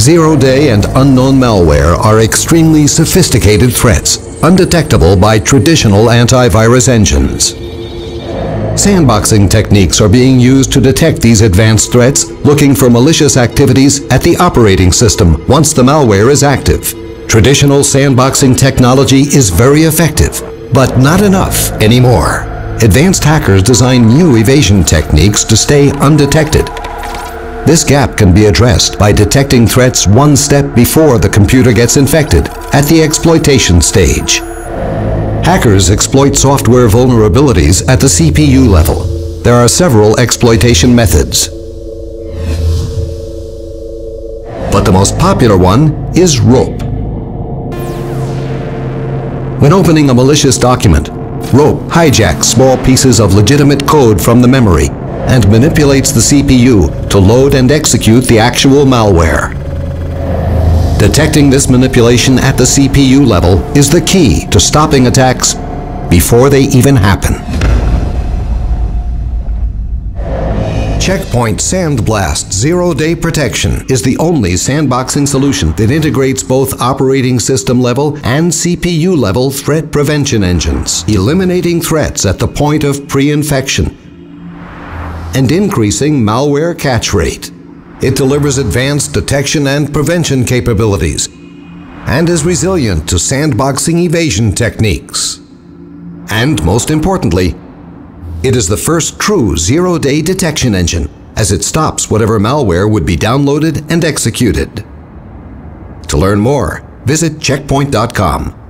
Zero-day and unknown malware are extremely sophisticated threats, undetectable by traditional antivirus engines. Sandboxing techniques are being used to detect these advanced threats, looking for malicious activities at the operating system once the malware is active. Traditional sandboxing technology is very effective, but not enough anymore. Advanced hackers design new evasion techniques to stay undetected. This gap can be addressed by detecting threats one step before the computer gets infected, at the exploitation stage. Hackers exploit software vulnerabilities at the CPU level. There are several exploitation methods. But the most popular one is ROP. When opening a malicious document, ROP hijacks small pieces of legitimate code from the memory and manipulates the CPU to load and execute the actual malware. Detecting this manipulation at the CPU level is the key to stopping attacks before they even happen. Check Point SandBlast Zero Day Protection is the only sandboxing solution that integrates both operating system level and CPU level threat prevention engines, eliminating threats at the point of pre-infection and increasing malware catch rate. It delivers advanced detection and prevention capabilities and is resilient to sandboxing evasion techniques. And most importantly, it is the first true zero-day detection engine as it stops whatever malware would be downloaded and executed. To learn more, visit checkpoint.com.